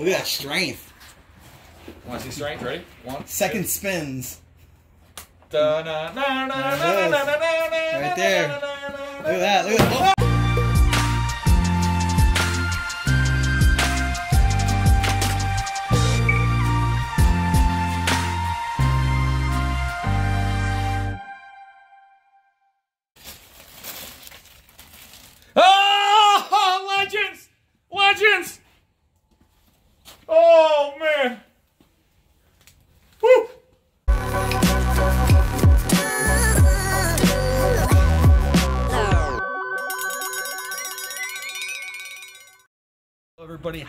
Look at that strength. Want to see strength? Ready? One. Second two. spins. Da, na, na, na, right there. Look at that. Look at that. Oh.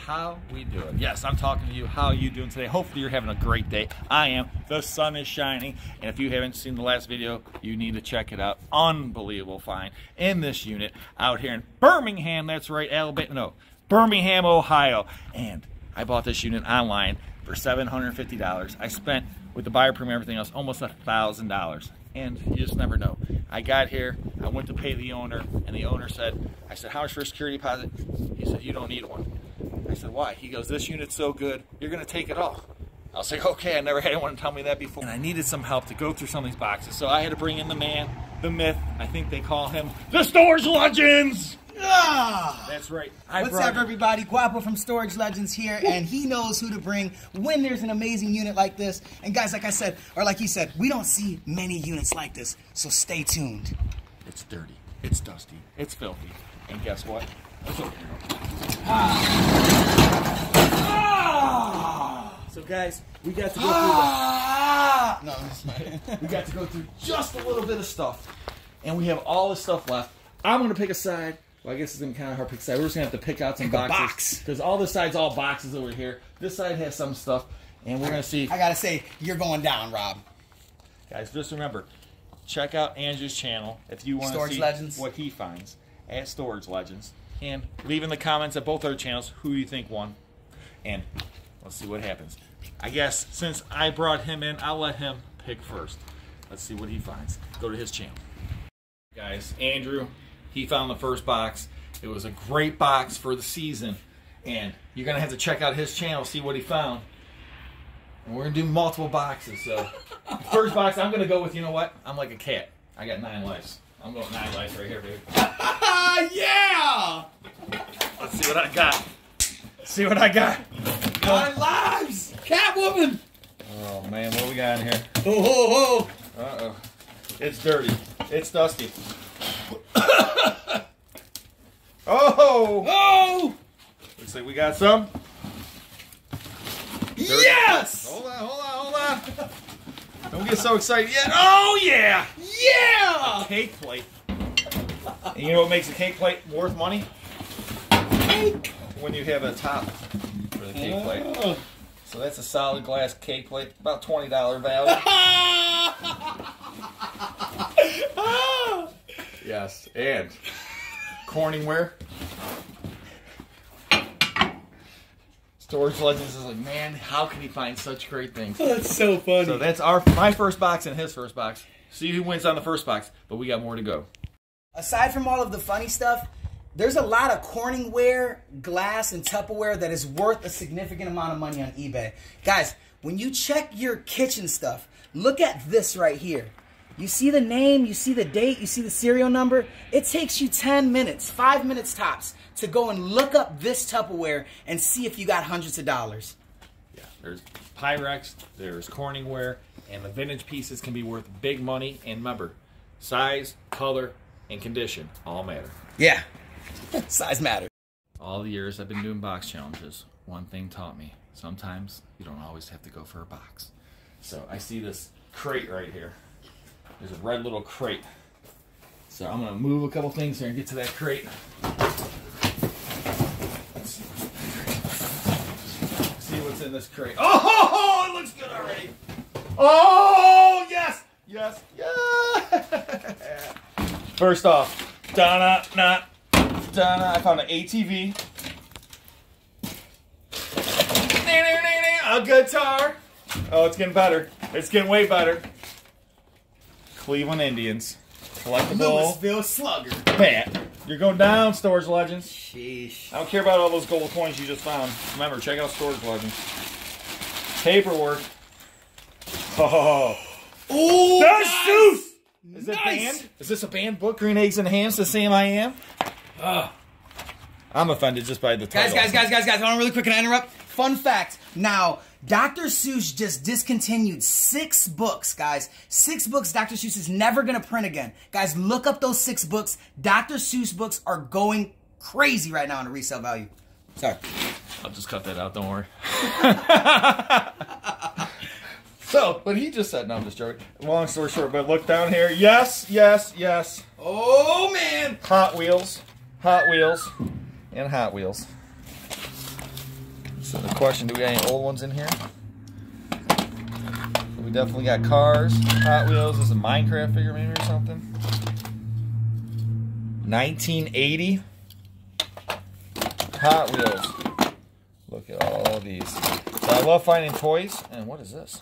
How we doing? Yes, I'm talking to you. How are you doing today? Hopefully, you're having a great day. I am. The sun is shining, and if you haven't seen the last video, you need to check it out. Unbelievable find in this unit out here in Birmingham. That's right, Alabama. No, Birmingham, Ohio. And I bought this unit online for $750. I spent with the buyer premium everything else almost a thousand dollars and you just never know i got here i went to pay the owner and the owner said i said how much for a security deposit he said you don't need one i said why he goes this unit's so good you're going to take it all i was like okay i never had anyone tell me that before and i needed some help to go through some of these boxes so i had to bring in the man the myth i think they call him the storage legends Ah! that's right I What's up, everybody? Guapo from Storage Legends here, and he knows who to bring when there's an amazing unit like this. And guys, like I said, or like he said, we don't see many units like this, so stay tuned. It's dirty. It's dusty. It's filthy. And guess what? It's open. So guys, we got to go Ah! No, I'm just through. We got to go through just a little bit of stuff, and we have all the stuff left. I'm gonna pick a side. Well, I guess it's gonna be kind of hard to pick a side. We're just gonna have to pick out some Pick a boxes box. because all the sides all boxes over here. This side has some stuff, and we're gonna see. I gotta say, you're going down, Rob. Guys, just remember, check out Andrew's channel if you want to see Legends. what he finds at Storage Legends. And leave in the comments at both our channels who you think won. And let's see what happens. I guess since I brought him in, I'll let him pick first. Let's see what he finds. Go to his channel. Guys, Andrew, he found the first box. It was a great box for the season. And you're going to have to check out his channel, see what he found. And we're gonna do multiple boxes. So, first box, I'm gonna go with. You know what? I'm like a cat. I got nine lives. I'm going nine lives right here, baby. Ah, yeah! Let's see what I got. Let's See what I got. Nine lives! Catwoman! Oh man, what we got in here? Ho, ho, ho! Uh oh. It's dirty. It's dusty. oh! Oh! Looks like we got some. Yes! Hold on, hold on, hold on. Don't get so excited yet. Oh yeah! Yeah! Cake plate. And you know what makes a cake plate worth money? Cake. When you have a top for the cake plate. Oh. So that's a solid glass cake plate, about twenty dollar value. yes, and Corningware. Storage Legends is like, man, how can he find such great things? That's so funny. So that's our my first box and his first box. See who wins on the first box, but we got more to go. Aside from all of the funny stuff, there's a lot of Corningware, glass, and Tupperware that is worth a significant amount of money on eBay. Guys, when you check your kitchen stuff, look at this right here. You see the name, you see the date, you see the serial number. It takes you 10 minutes, 5 minutes tops, to go and look up this Tupperware and see if you got hundreds of dollars. Yeah, there's Pyrex, there's Corningware, and the vintage pieces can be worth big money. And remember, size, color, and condition all matter. Yeah, size matters. All the years I've been doing box challenges, one thing taught me: sometimes you don't always have to go for a box. So I see this crate right here. There's a red little crate. So I'm gonna move a couple things here and get to that crate. Let's see what's in that crate. See what's in this crate. Oh, it looks good already. Oh yes, yes, yes. First off, Donna, not Donna. I found an ATV. A guitar. Oh, it's getting better. It's getting way better. Cleveland Indians. Collectible Louisville Slugger. bat. You're going down, Storage Legends. Sheesh. I don't care about all those gold coins you just found. Remember, check out Storage Legends. Paperwork. Oh, Oh, there's nice! Seuss! Is it Nice! banned? Is this a banned book? Green Eggs and Hams, the same I am? I'm offended just by the Guys, title. guys, guys, guys, guys, hold on really quick. Can I interrupt? Fun fact. Now, Dr. Seuss just discontinued six books, guys. Six books Dr. Seuss is never going to print again. Guys, look up those six books. Dr. Seuss books are going crazy right now in the resale value. Sorry. I'll just cut that out, don't worry. so, but he just said, no, I'm just joking. Long story short, but look down here. Yes, yes, yes. Oh, man. Hot Wheels, Hot Wheels, and Hot Wheels. So the question, do we got any old ones in here? We definitely got cars, Hot Wheels. This is a Minecraft figure maybe or something. 1980 Hot Wheels. Look at all these. So I love finding toys. And what is this?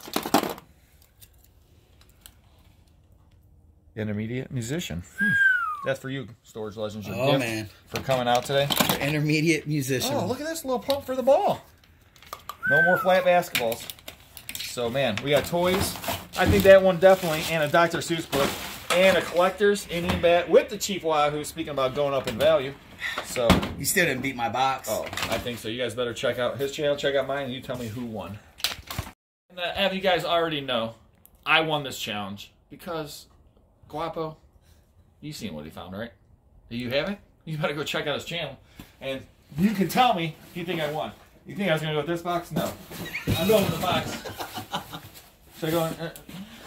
Intermediate musician. Hmm. That's for you, Storage Legends. Your Oh, gift man. For coming out today. Intermediate musician. Oh, look at this little pump for the ball. No more flat basketballs. So, man, we got toys. I think that one definitely, and a Dr. Seuss book, and a collector's Indian bat with the Chief Wahoo, speaking about going up in value. So, You still didn't beat my box. oh, I think so. You guys better check out his channel, check out mine, and you tell me who won. And uh, as you guys already know, I won this challenge because Guapo, you seen what he found, right? Do you have it? You better go check out his channel, and you can tell me if you think I won. You think I was gonna go with this box? No, I'm going with the box. Should I go? uh,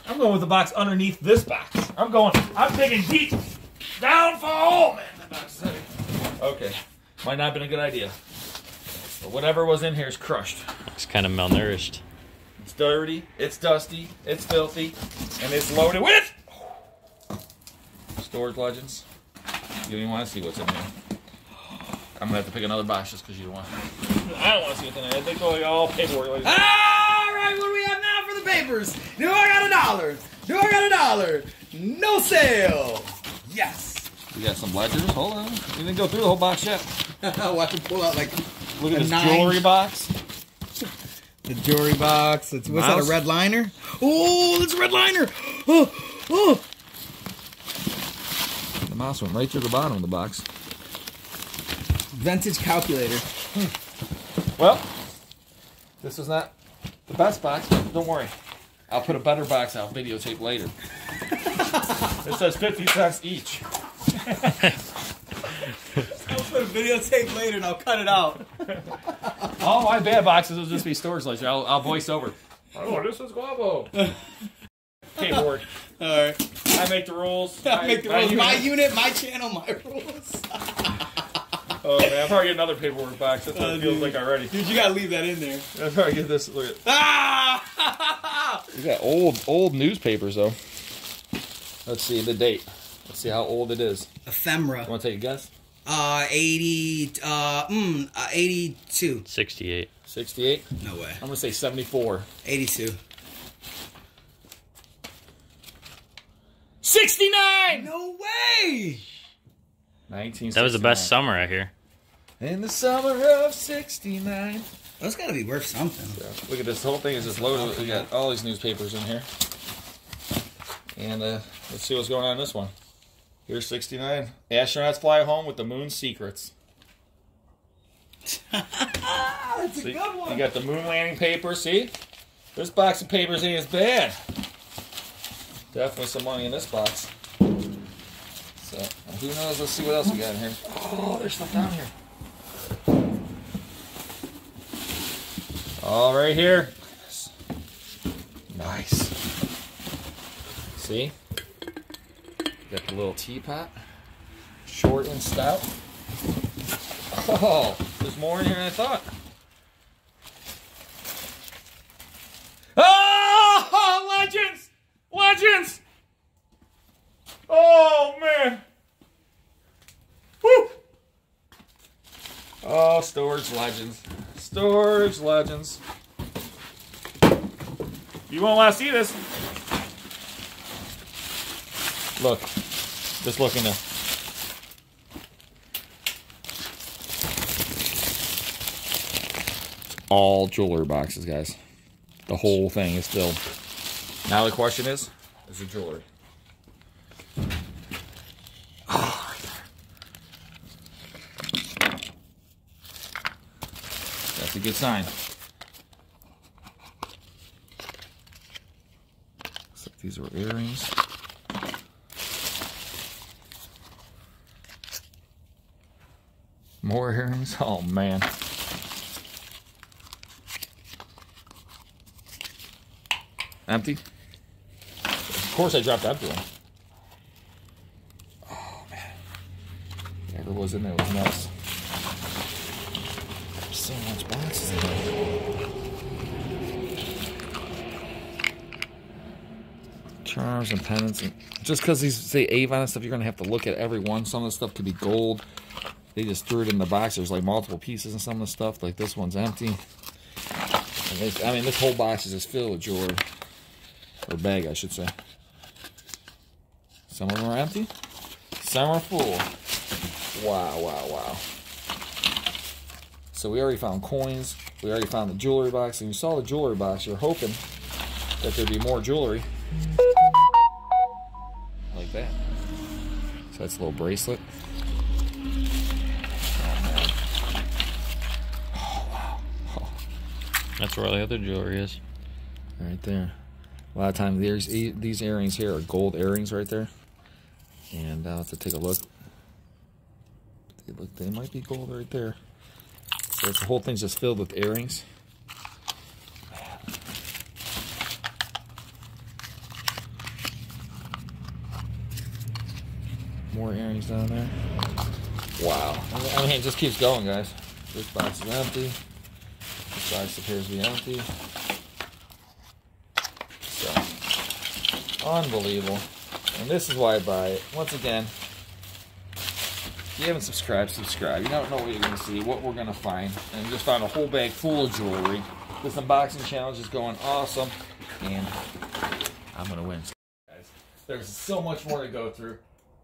I'm going with the box underneath this box. I'm going. I'm digging deep down for a hole, man. That box is heavy. Okay, might not have been a good idea. But whatever was in here is crushed. It's kind of malnourished. It's dirty, it's dusty, it's filthy, and it's loaded with storage legends. You don't even want to see what's in there. I'm gonna have to pick another box just because you don't want. I don't want to see what's in there. I think all all paperwork. Like All right, what do we have now for the papers? Do I got a dollar? Do I got a dollar? No sale. Yes. We got some ledgers. Hold on, we didn't go through the whole box yet. Watch him pull out like Look at this nine. jewelry box. the jewelry box. It's, what's Mouse. that? A red liner? Oh, it's a red liner. Oh, oh. The mouse went right through the bottom of the box. Vintage calculator. Hmm. Well, this was not the best box. but Don't worry. I'll put a better box out videotape later. it says 50 cents each. I'll put a videotape later and I'll cut it out. All my bad boxes will just be storage later. I'll, I'll voice over. Oh, this is Guapo. Paperwork. All right. I make the rules. I make the rules. my My unit, my channel, my rules. Oh man, I'll probably get another paperwork box. That's what Oh, it feels dude. like already. Dude, you gotta leave that in there. I'll probably get this. Look at. Ah! We got old old newspapers though. Let's see the date. Let's see how old it is. Ephemera. Want to take a guess? Uh, 80, uh, mm, uh, 82. 68. 68. No way. I'm gonna say 74. 82. 69. No way! 19. That was the best summer I hear. In the summer of '69. That's gotta be worth something. Look at this whole thing is just loaded. We got all these newspapers in here. And uh, let's see what's going on in this one. Here's 69. Astronauts fly home with the moon's secrets. That's a good one. you got the moon landing paper. See, this box of papers ain't as bad. Definitely some money in this box. Who knows? Let's see what else we got in here. Oh, there's stuff down here. All right here. Nice. See? Got the little teapot. Short and stout. Oh, there's more in here than I thought. Storage Legends. Storage Legends. You won't want to see this. Look. Just look in there. All jeweler boxes, guys. The whole thing is filled. Now the question is, is it jewelry? Good sign. Looks like these were earrings. More earrings? Oh man. Empty? Of course I dropped empty one. Oh man. Whatever was in there was nuts. Much boxes. Charms and pendants and just because these say Avon and stuff, you're gonna have to look at every one. Some of the stuff could be gold. They just threw it in the box. There's like multiple pieces and some of the stuff. Like this one's empty. This- I mean, this whole box is just filled with jewelry. Or bag, I should say. Some of them are empty. Some are full. Wow, wow, wow. So we already found coins. We already found the jewelry box. And you saw the jewelry box. You're hoping that there'd be more jewelry. Like that. So that's a little bracelet. Oh, that's where all the other jewelry is. Right there. A lot of times these these earrings here are gold earrings right there. And I'll have to take a look. They look they might be gold right there. The whole thing's just filled with earrings. More earrings down there. Wow. I mean, it just keeps going, guys. This box is empty. This box appears to be empty. So, unbelievable. And this is why I buy it. Once again, if you haven't subscribed, subscribe. You don't know what you're going to see, what we're going to find. And just found a whole bag full of jewelry. This unboxing challenge is going awesome. And I'm going to win. Guys, there's so much more to go through.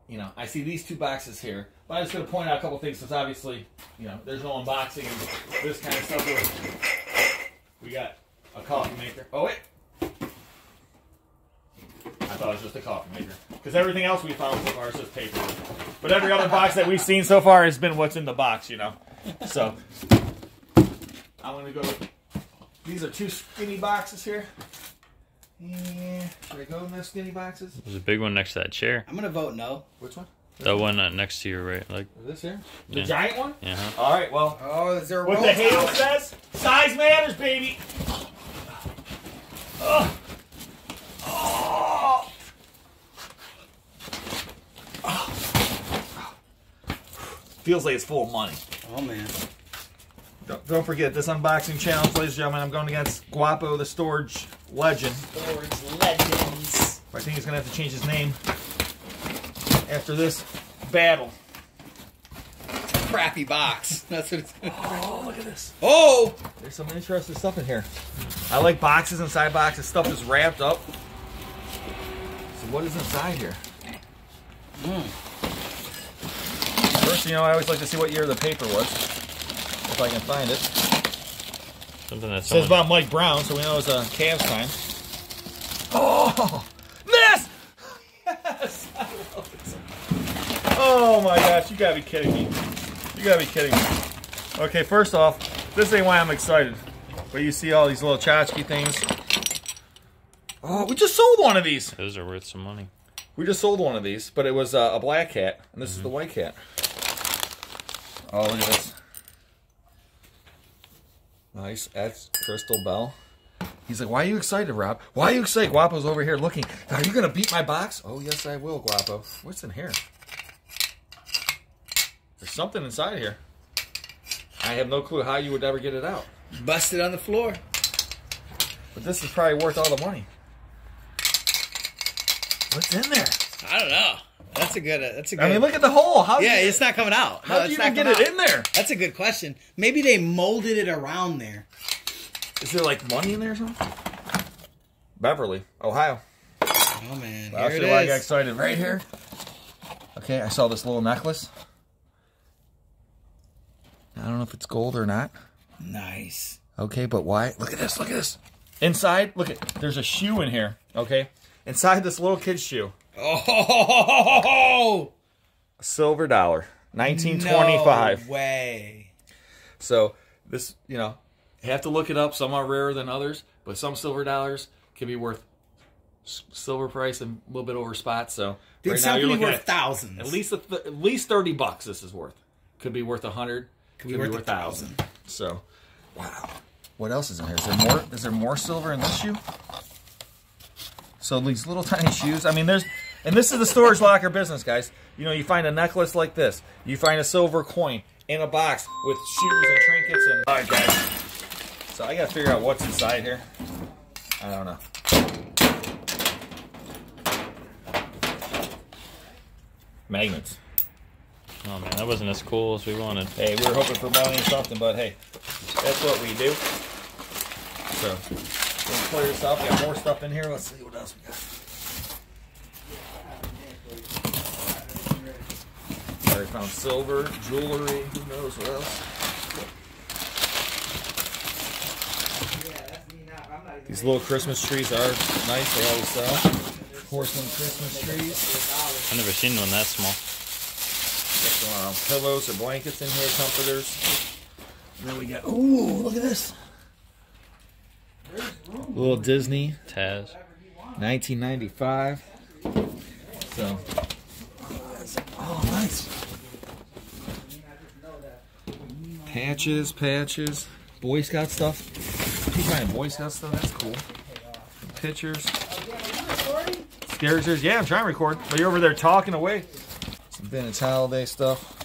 You know, I see these two boxes here. But I'm just going to point out a couple things since obviously, you know, there's no unboxing and this kind of stuff. We got a coffee maker. Oh, wait. I thought it was just a coffee maker. Because everything else we found so far is just paper. But every other box that we've seen so far has been what's in the box, you know. So, I'm going to go. These are two skinny boxes here. Yeah. Should I go in those skinny boxes? There's a big one next to that chair. I'm gonna vote no. Which one? The one uh, next to your right, like This here? The Yeah. giant one? yeah. huh? All right, well, Oh, is there a what the hail tide? says, size matters, baby. Ugh. Oh. Feels like it's full of money. Oh man. Don't, don't forget this unboxing challenge, ladies and gentlemen. I'm going against Guapo, the storage legend. Storage legends. I think he's gonna have to change his name after this battle. Crappy box. That's what it's. Oh, look at this. Oh! There's some interesting stuff in here. I like boxes inside boxes. Stuff is wrapped up. So what is inside here? Hmm. You know, I always like to see what year the paper was, if I can find it. Something that It says about Mike Brown, so we know it's a Cavs time. Oh, this! Yes! I love this. Oh my gosh, you gotta be kidding me. You gotta be kidding me. Okay, first off, this ain't why I'm excited. But you see all these little tchotchke things. Oh, we just sold one of these. those are worth some money. We just sold one of these, but it was uh, a black cat, and this is the white cat. Oh, look at this. Nice. That's Crystal Bell. He's like, why are you excited, Rob? Why are you excited? Guapo's over here looking. Are you going to beat my box? Oh, yes, I will, Guapo. What's in here? There's something inside here. I have no clue how you would ever get it out. Busted on the floor. But this is probably worth all the money. What's in there? I don't know. That's a good. Uh, that's a good. I mean, look at the hole. How Yeah, did you, it's not coming out. how No, did you it's not even get it out. in there? That's a good question. Maybe they molded it around there. Is there like money in there or something? Beverly, Ohio. Oh man, I'll here show why I got excited. Right here. Okay, I saw this little necklace. I don't know if it's gold or not. Nice. Okay, but why? Look at this. Look at this. Inside, look at. There's a shoe in here. Okay, inside this little kid's shoe, Oh, silver dollar, 1925. No way. So this, you know, you have to look it up. Some are rarer than others, but some silver dollars can be worth silver price and a little bit over spot. So Dude, right now you're looking worth at thousands. at least a th- at least thirty bucks. This is worth. Could be worth a hundred. Could be worth a thousand. So, wow. What else is in here? Is there more? Is there more silver in this shoe? So these little tiny shoes. I mean, there's, and this is the storage locker business, guys. You know, you find a necklace like this. You find a silver coin in a box with shoes and trinkets and. All right, guys. So I gotta figure out what's inside here. I don't know. Magnets. Oh man, that wasn't as cool as we wanted. Hey, we were hoping for money or something, but hey, that's what we do. So, we'll clear this out. Got more stuff in here. Let's see what else we got. Already found silver, jewelry. Who knows what else? These little Christmas trees are nice. They always sell. Porcelain Christmas trees. I've never seen one that small. Got some um, pillows or blankets in here, comforters. And then we got, ooh, look at this. Little Disney, Taz. 1995. So, oh, nice. Patches, patches, Boy Scout stuff. Keep finding Boy Scout stuff. That's cool. Pictures. Scares Yeah, I'm trying to record. But you're over there talking away. Some vintage holiday stuff.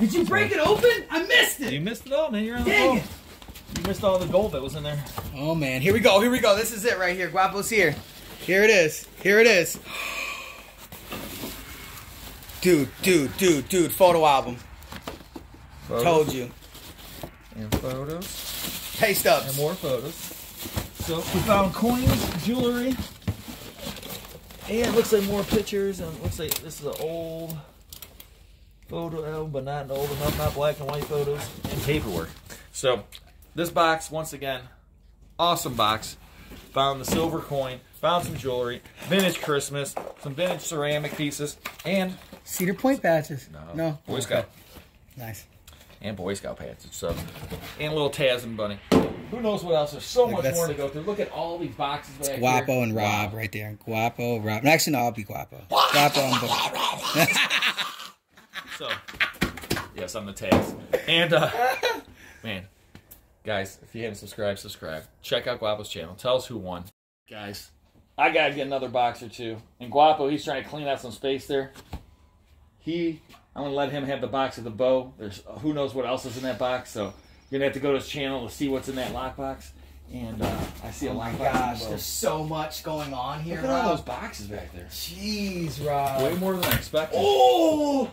Did you break it open? I missed it. You missed it all, man. You're on the Dang phone. it. You missed all the gold that was in there. Oh man, here we go. Here we go. This is it right here. Guapo's here. Here it is. Here it is. Dude, dude, dude, dude. Photo album. Photos Told you. And photos. Pay stubs. And more photos. So we found coins, jewelry, and it looks like more pictures. And it looks like this is an old photo album, but not old enough, not black and white photos, and paperwork. So this box, once again, awesome box. Found the silver coin, found some jewelry, vintage Christmas, some vintage ceramic pieces, and Cedar Point badges. No. Boy Scout. Nice. And Boy Scout pants, and So, and little Taz and Bunny. Who knows what else? There's so much more to go through. Look at all these boxes back Guapo here. and Rob right there. Guapo, Rob. Actually, no, I'll be Guapo. Guapo and Bo- So, yes, I'm the Taz. And uh, man, guys, if you haven't subscribed, subscribe. Check out Guapo's channel. Tell us who won, guys. I gotta get another box or two. And Guapo, he's trying to clean out some space there. He, I'm gonna let him have the box of the bow. There's who knows what else is in that box. So you're gonna have to go to his channel to see what's in that lockbox. And uh, I see a Oh my gosh, in the bow. there's so much going on here, Look at all those boxes back there. Jeez, Rob. Way more than I expected. Oh!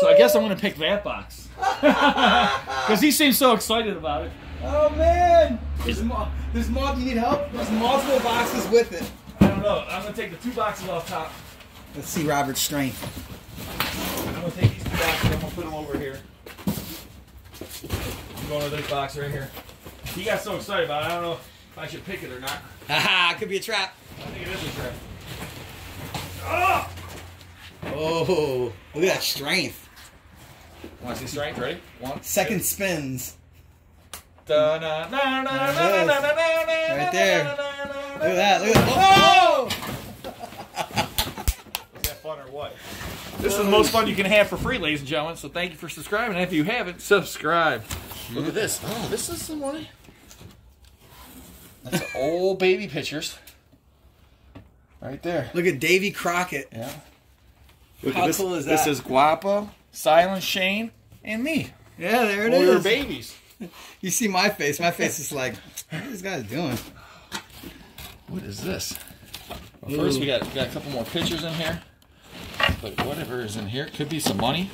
So I guess I'm gonna pick that box because he seems so excited about it. Oh man! There's, mo- there's more. You need help? There's multiple boxes with it. I don't know. I'm gonna take the two boxes off top. Let's see Robert's strength. I'm going to take these two boxes, I'm going to put them over here. I'm going with this box right here. He got so excited about it, I don't know if I should pick it or not. Haha, could be a trap. I think it is a trap. Oh! Oh, look at that strength. Want to see strength? Ready? One. Second two. spins. Right there. Look at that. Look at that. Oh! Was that fun or what? This is the most fun you can have for free, ladies and gentlemen. So thank you for subscribing. And if you haven't, subscribe. Look at this. Oh, this is some money. That's old baby pictures. Right there. Look at Davy Crockett. Yeah. Look How this. cool is that? This that? is Guapo, Silent Shane, and me. Yeah, there it We is. were babies. You see my face. My face is like, what are these guys doing? What is this? Well, first, we got, we got a couple more pictures in here. But whatever is in here could be some money.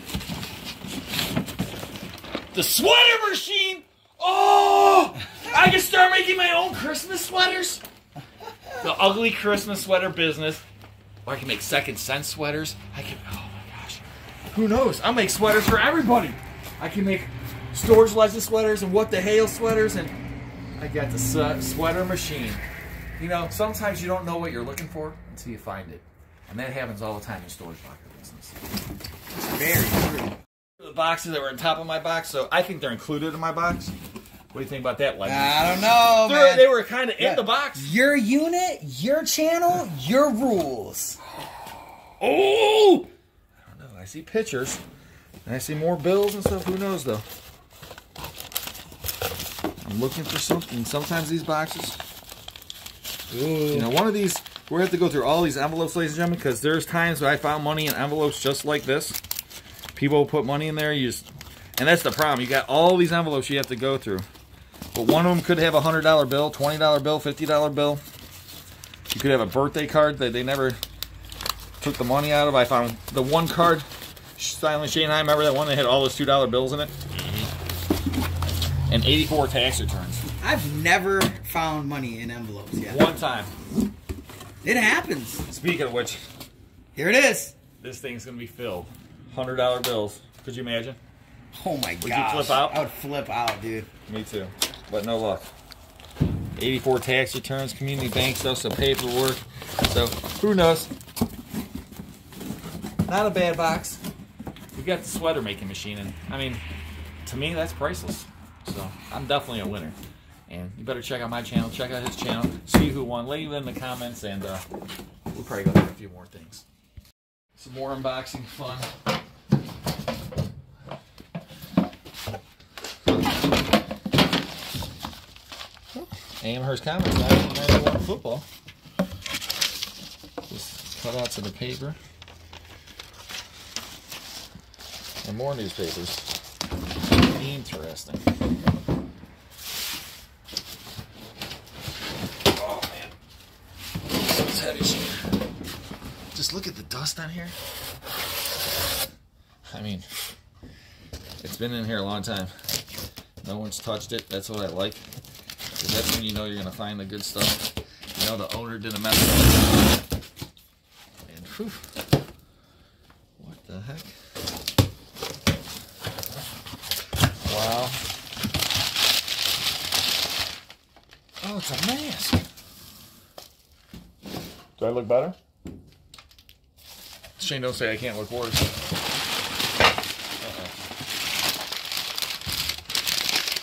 The sweater machine! Oh! I can start making my own Christmas sweaters. The ugly Christmas sweater business. Or I can make Second Cents sweaters. I can. Oh my gosh. Who knows? I'll make sweaters for everybody. I can make storage legend sweaters and What the Hale sweaters, and I got the sweater machine. You know, sometimes you don't know what you're looking for until you find it, and that happens all the time in storage locker business. Very true. The boxes that were on top of my box, so I think they're included in my box. What do you think about that, Legend? I don't know, They're- man. they were kind of Yeah. in the box. Your unit, your channel, your rules. Oh! I don't know. I see pictures. And I see more bills and stuff. Who knows, though? I'm looking for something. Sometimes these boxes. You know, one of these, we're going to have to go through all these envelopes, ladies and gentlemen, because there's times where I found money in envelopes just like this. People put money in there, you just. And that's the problem. You got all these envelopes you have to go through. But one of them could have a $100 bill, $20 bill, $50 bill. You could have a birthday card that they never took the money out of. I found the one card, Silent Shane. I remember that one that had all those two dollar bills in it, and eighty four tax returns. I've never found money in envelopes yet. One time. It happens. Speaking of which, Here it is. this thing's gonna be filled. Hundred dollar bills. Could you imagine? Oh my god. Would you flip out? I would flip out, dude. Me too, but no luck. 84 tax returns, community bank stuff, some paperwork. So who knows? Not a bad box. We got the sweater making machine, and I mean, to me that's priceless. So I'm definitely a winner. And you better check out my channel, check out his channel, see who won. Leave it in the comments, and uh, we'll probably go through a few more things. Some more unboxing fun. Amherst Comics 1991 football. Just cut out to the paper. And more newspapers. Interesting. Oh man. It's heavy shit. Just look at the dust on here. I mean, it's been in here a long time. No one's touched it. That's what I like. that's when you know you're gonna find the good stuff. You know the owner didn't mess up. And whew, what the heck? Wow. Oh, it's a mask. Do I look better? Shane, don't say I can't look worse. Uh-oh.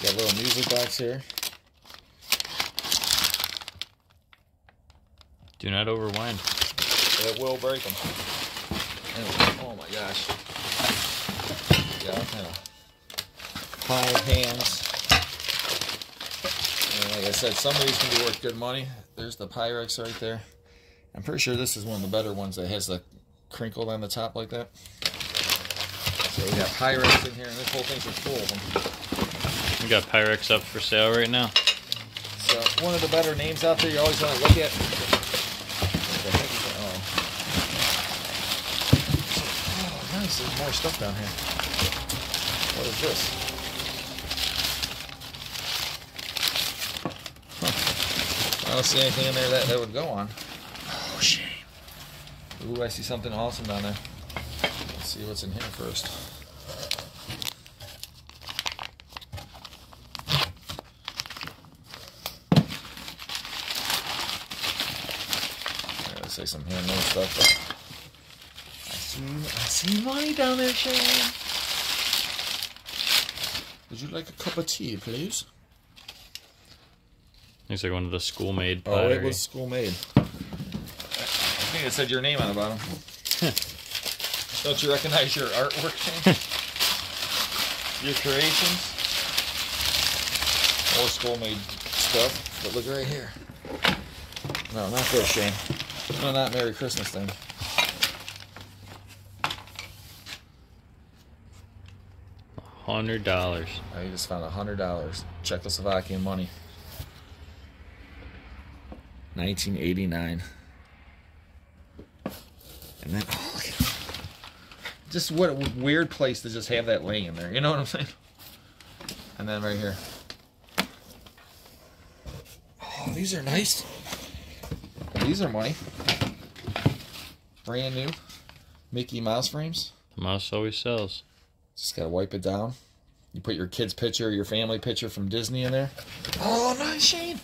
Got a little music box here. Do not overwind. It will break them. Oh my gosh. Yeah, kind of high hands. And like I said, some of these can be worth good money. There's the Pyrex right there. I'm pretty sure this is one of the better ones that has the crinkle on the top like that. So we got Pyrex in here, and this whole thing's just full of them. We got Pyrex up for sale right now. So one of the better names out there you always want to look at. What the heck is that? Oh. oh, nice. There's more stuff down here. What is this? Huh. I don't see anything in there that, that would go on. Oh. Ooh, I see something awesome down there. Let's see what's in here first. Yeah, let's say some handmade stuff. But I see, I see money down there, Shane. Would you like a cup of tea, please? Looks like one of the school-made Oh, it was school made. I think it said your name on the bottom. Don't you recognize your artwork, Shane? your creations? More school made stuff. But look right here. No, not this, Shane. No, not Merry Christmas thing. Hundred dollars. I just found a hundred dollars Czechoslovakian money. 1989. Then, oh, just what a weird place to just have that laying in there. You know what I'm saying? And then right here. Oh, these are nice. These are money. Brand new Mickey Mouse frames. The mouse always sells. Just gotta wipe it down. You put your kid's picture, your family picture from Disney in there. Oh, nice, Shane.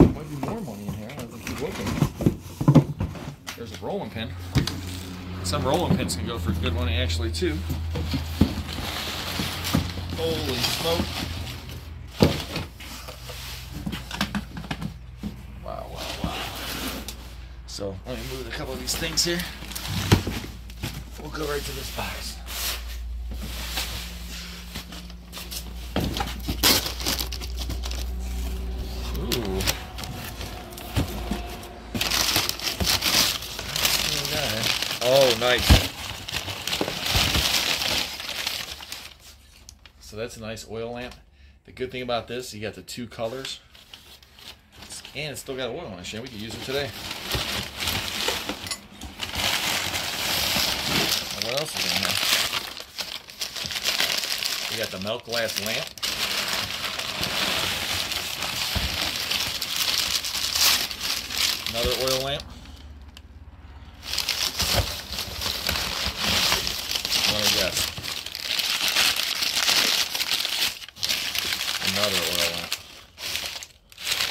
Might be more money in here. I have to keep looking. There's a rolling pin. Some rolling pins can go for good money, actually, too. Holy smoke. Wow, wow, wow. So, let me move a couple of these things here. We'll go right to this box. Ooh. Oh, nice. So that's a nice oil lamp. The good thing about this, you got the two colors. And it's still got oil on it, Shane. We could use it today. What else is in here? We got the milk glass lamp. Another oil lamp. Let me guess. Another oil lamp.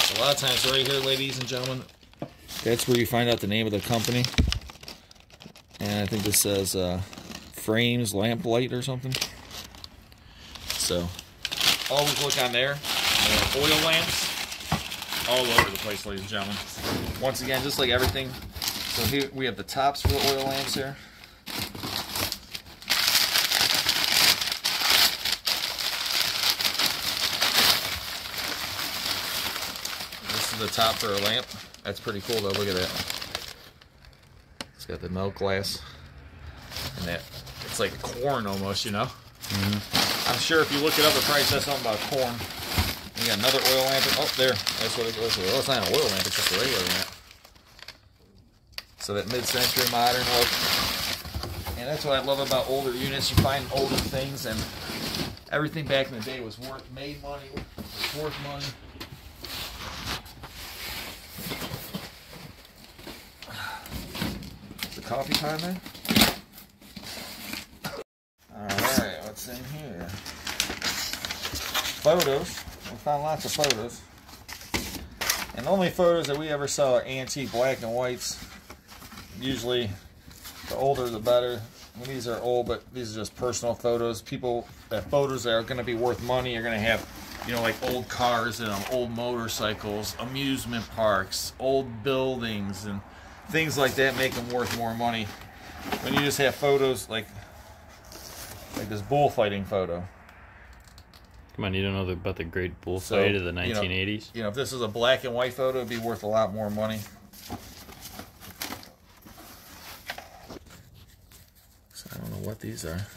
A lot of times, right here, ladies and gentlemen, that's where you find out the name of the company. And I think this says uh, Frames Lamplight or something. So, always look on there. Uh, oil lamps all over the place, ladies and gentlemen. Once again, just like everything. So here we have the tops for the oil lamps here. The top for a lamp. That's pretty cool though. Look at that. It's got the milk glass. And that it's like corn almost, you know? Mm-hmm. I'm sure if you look it up, it probably says something about corn. And you got another oil lamp. Oh, there. That's what it goes. Well, it's not an oil lamp, it's just a regular lamp. So that mid-century modern look. And that's what I love about older units. You find older things and everything back in the day was worth made money, was worth money. The coffee there? Alright, what's in here? Photos. We found lots of photos. And the only photos that we ever saw are antique black and whites. Usually, the older the better. These are old, but these are just personal photos. People, that photos that are going to be worth money are going to have, you know, like old cars and um, old motorcycles, amusement parks, old buildings, and things like that make them worth more money. When you just have photos like, like this bullfighting photo. Come on, you don't know about the great So, bullfight of the you know, 1980s? You know, if this is a black and white photo, it'd be worth a lot more money. So I don't know what these are.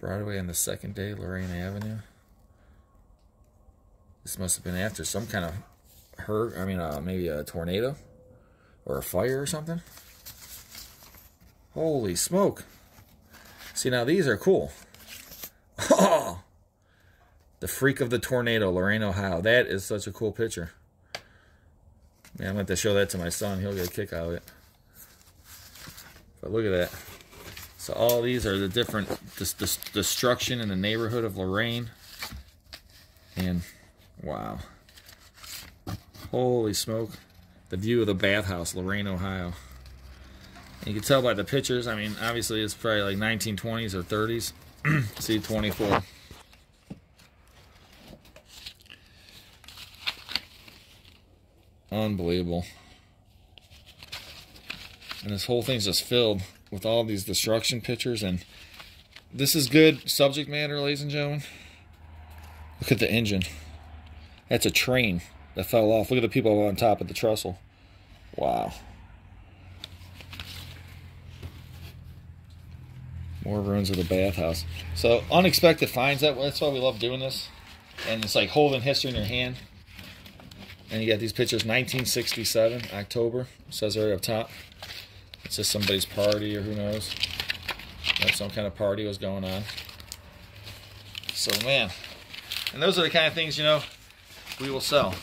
Broadway on the second day, Lorain Avenue. This must have been after some kind of hurt. I mean, uh, maybe a tornado or a fire or something. Holy smoke! See, now these are cool. Oh, the freak of the tornado, Lorain, Ohio. That is such a cool picture. Man, I'm going to show that to my son. He'll get a kick out of it. But look at that. So all these are the different dis- destruction in the neighborhood of Lorain. And wow. Holy smoke. The view of the bathhouse, Lorain, Ohio. And you can tell by the pictures. I mean, obviously it's probably like 1920s or 30s. C24. Unbelievable. And this whole thing's just filled with all these destruction pictures. And this is good subject matter, ladies and gentlemen. Look at the engine. That's a train that fell off. Look at the people on top of the trestle. Wow. More ruins of the bathhouse. So unexpected finds. That that's why we love doing this. And it's like holding history in your hand. And you got these pictures, 1967, October. Says right up top. It's just somebody's party or who knows. Some kind of party was going on. So man, and those are the kind of things you know we will sell.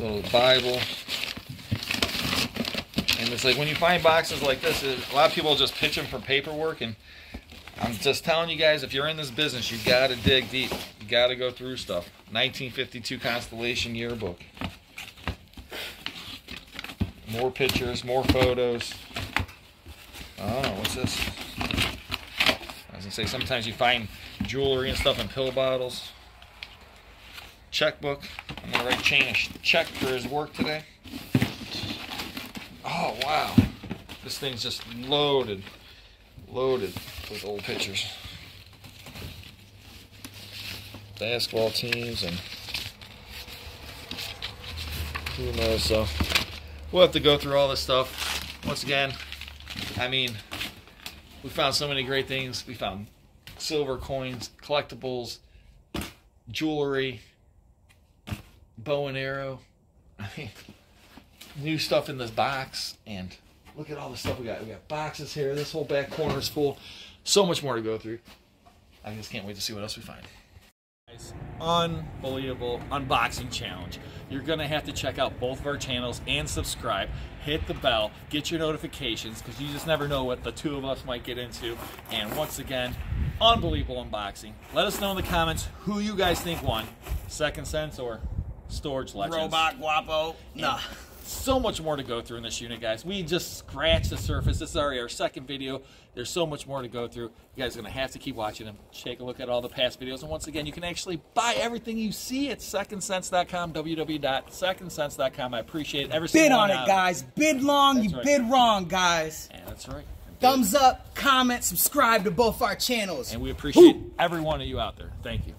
Little Bible. And it's like when you find boxes like this, a lot of people just pitch them for paperwork. And I'm just telling you guys, if you're in this business, you got to dig deep. You got to go through stuff. 1952 Constellation Yearbook. More pictures, more photos. Oh, what's this? I was gonna say sometimes you find jewelry and stuff in pill bottles. Checkbook. I'm gonna write Chain a check for his work today. Oh wow, this thing's just loaded, loaded with old pictures. Basketball teams and who knows. So we'll have to go through all this stuff once again. I mean, we found so many great things. We found silver coins, collectibles, jewelry, bow and arrow. I mean, new stuff in this box. And look at all the stuff we got. We got boxes here. This whole back corner is full. So much more to go through. I just can't wait to see what else we find. Unbelievable unboxing challenge. You're going to have to check out both of our channels and subscribe. Hit the bell, get your notifications because you just never know what the two of us might get into. And once again, unbelievable unboxing. Let us know in the comments who you guys think won Second Cents or Storage Legends. Robot Guapo. Nah. So much more to go through in this unit, guys. We just scratched the surface. This is already our second video. There's so much more to go through. You guys are going to have to keep watching them. Take a look at all the past videos. And once again, you can actually buy everything you see at 2ndcents.com, www.2ndcents.com. I appreciate it. Every Bid on it, out. guys. Bid long, That's you right. bid wrong, guys. Yeah, that's right. Thumbs up, comment, subscribe to both our channels. And we appreciate every one of you out there. Thank you.